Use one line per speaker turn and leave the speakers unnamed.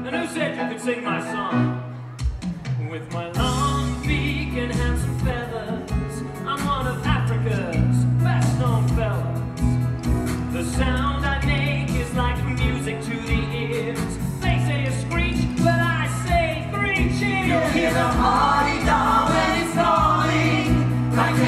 And who said you could sing my song with my